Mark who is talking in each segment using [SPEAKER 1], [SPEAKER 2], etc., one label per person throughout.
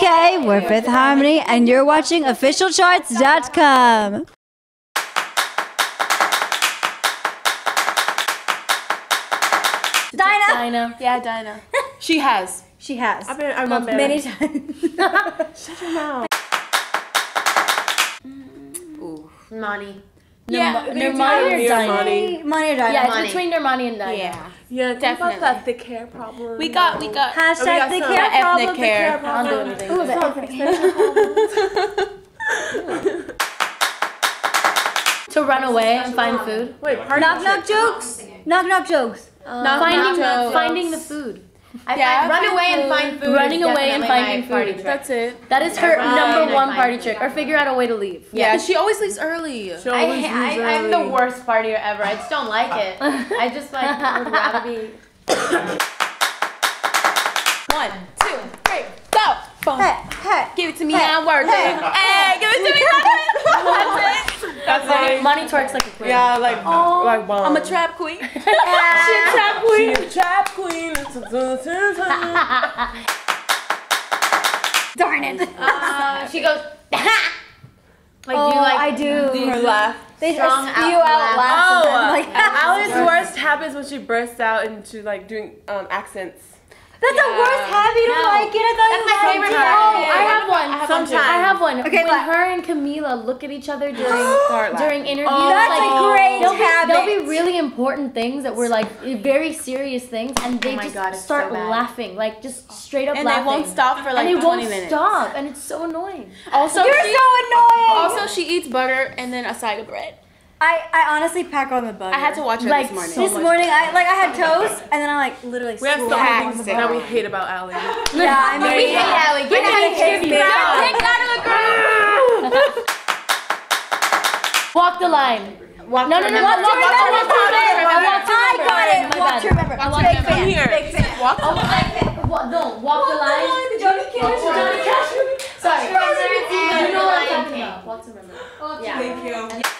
[SPEAKER 1] UK, we're Fifth Harmony, and you're watching OfficialCharts.com. Dinah!
[SPEAKER 2] Dinah.
[SPEAKER 3] Yeah, Dinah. She has.
[SPEAKER 1] She has.
[SPEAKER 3] I've been, I remember.
[SPEAKER 1] Many times.
[SPEAKER 3] Shut your mouth. Ooh.
[SPEAKER 4] Money.
[SPEAKER 3] Yeah,
[SPEAKER 2] Nirma-
[SPEAKER 3] me
[SPEAKER 2] Normani
[SPEAKER 3] too.
[SPEAKER 2] or Dinah?
[SPEAKER 3] Money.
[SPEAKER 1] Money or Dinah?
[SPEAKER 2] Yeah, it's between Normani and Dinah.
[SPEAKER 4] Yeah.
[SPEAKER 3] Yeah,
[SPEAKER 5] Definitely.
[SPEAKER 3] about that thick hair problem.
[SPEAKER 5] We got, we got.
[SPEAKER 3] Oh, we
[SPEAKER 1] Hashtag
[SPEAKER 3] got
[SPEAKER 1] the
[SPEAKER 3] some
[SPEAKER 1] care
[SPEAKER 3] ethnic
[SPEAKER 1] problem. the
[SPEAKER 3] hair.
[SPEAKER 1] care
[SPEAKER 2] I don't
[SPEAKER 1] problem.
[SPEAKER 2] do anything.
[SPEAKER 1] Ooh, the ethnic
[SPEAKER 2] To run away and find food.
[SPEAKER 3] Wait,
[SPEAKER 1] Knock knock jokes. Knock knock jokes.
[SPEAKER 2] finding,
[SPEAKER 3] jokes.
[SPEAKER 2] finding the food.
[SPEAKER 4] I
[SPEAKER 3] Yeah,
[SPEAKER 4] find, run
[SPEAKER 3] find
[SPEAKER 4] away and find food.
[SPEAKER 2] Running away and
[SPEAKER 4] definitely
[SPEAKER 2] finding food.
[SPEAKER 4] trick.
[SPEAKER 3] That's it.
[SPEAKER 2] That is her
[SPEAKER 4] Run
[SPEAKER 2] number one party
[SPEAKER 4] food.
[SPEAKER 2] trick. Or figure out a way to leave.
[SPEAKER 3] Yeah,
[SPEAKER 5] she always leaves early.
[SPEAKER 3] She
[SPEAKER 4] I,
[SPEAKER 3] always
[SPEAKER 4] ha-
[SPEAKER 3] leaves
[SPEAKER 4] I, I'm the worst partier ever. I just don't like it. I just like would rather be.
[SPEAKER 5] One, two, three, go. Boom.
[SPEAKER 1] Hey, hey.
[SPEAKER 5] Give it to me now, work it. Hey, give it to me now.
[SPEAKER 3] That's like,
[SPEAKER 2] Money twerks like a queen.
[SPEAKER 3] yeah, like, like bomb.
[SPEAKER 5] I'm a trap queen.
[SPEAKER 3] She's trap queen. She a trap queen.
[SPEAKER 1] Darn it.
[SPEAKER 4] Uh, she goes. like
[SPEAKER 1] oh,
[SPEAKER 4] you like.
[SPEAKER 1] I do.
[SPEAKER 3] Her laugh.
[SPEAKER 1] They
[SPEAKER 4] strong
[SPEAKER 1] spew
[SPEAKER 4] out
[SPEAKER 1] out
[SPEAKER 4] laugh.
[SPEAKER 1] laughs
[SPEAKER 3] Oh,
[SPEAKER 1] sometimes. Like,
[SPEAKER 3] Ally's worst happens when she bursts out into like doing um, accents.
[SPEAKER 1] That's the worst habit. You don't
[SPEAKER 4] No.
[SPEAKER 1] like it. I thought
[SPEAKER 4] That's
[SPEAKER 1] you
[SPEAKER 4] my favorite
[SPEAKER 1] it.
[SPEAKER 4] part.
[SPEAKER 2] Oh, I have one.
[SPEAKER 3] Sometimes.
[SPEAKER 2] I have one.
[SPEAKER 1] Okay,
[SPEAKER 2] when
[SPEAKER 1] what?
[SPEAKER 2] her and Camila look at each other during
[SPEAKER 3] Start
[SPEAKER 2] during
[SPEAKER 3] laughing.
[SPEAKER 2] interviews,
[SPEAKER 3] Oh,
[SPEAKER 1] That's
[SPEAKER 2] like,
[SPEAKER 1] a great
[SPEAKER 2] There'll be,
[SPEAKER 1] habit.
[SPEAKER 2] there'll be really important things that were like very serious things, and they
[SPEAKER 4] Oh
[SPEAKER 2] just
[SPEAKER 4] God,
[SPEAKER 2] start
[SPEAKER 4] so
[SPEAKER 2] laughing, like just straight up
[SPEAKER 5] And they won't stop for like
[SPEAKER 2] and they
[SPEAKER 5] 20
[SPEAKER 2] won't
[SPEAKER 5] minutes.
[SPEAKER 2] stop, and it's so annoying.
[SPEAKER 5] Also,
[SPEAKER 1] You're
[SPEAKER 5] she,
[SPEAKER 1] so annoying.
[SPEAKER 5] also she eats butter and then a side of bread.
[SPEAKER 1] I, I honestly pack on the butter.
[SPEAKER 5] I had to watch it
[SPEAKER 2] like,
[SPEAKER 5] this morning.
[SPEAKER 2] So
[SPEAKER 1] this morning, I like I had toast, and then I like literally.
[SPEAKER 3] We have so many things that we hate about Ally.
[SPEAKER 1] yeah, I mean,
[SPEAKER 4] we hate Ally. Get out of here,
[SPEAKER 2] Walk the line.
[SPEAKER 4] Walk
[SPEAKER 2] no, no, no, no, walk to remember. Walk to remember.
[SPEAKER 1] I got it. Walk to remember.
[SPEAKER 2] Walk to
[SPEAKER 3] remember.
[SPEAKER 1] Big fan.
[SPEAKER 3] Big
[SPEAKER 2] fan. Walk the line. No, walk the line.
[SPEAKER 1] Johnny
[SPEAKER 2] Cash. Johnny Cash. Sorry. You know what I'm talking about. Walk to remember.
[SPEAKER 3] Thank you.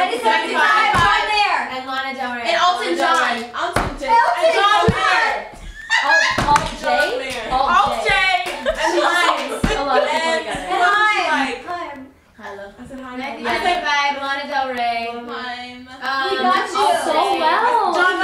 [SPEAKER 1] Betty 75 on there.
[SPEAKER 4] And Lana Del Rey.
[SPEAKER 5] And Elton John.
[SPEAKER 3] Elton John.
[SPEAKER 1] Elton
[SPEAKER 3] John. Alt
[SPEAKER 2] J. Alt J.
[SPEAKER 3] And
[SPEAKER 2] Lime.
[SPEAKER 3] A lot of people together. And Lime.
[SPEAKER 4] I
[SPEAKER 5] love
[SPEAKER 4] I said
[SPEAKER 3] hi.
[SPEAKER 4] Betty 75, Lana Del Rey.
[SPEAKER 3] Lime.
[SPEAKER 5] Um, we got you. so well. John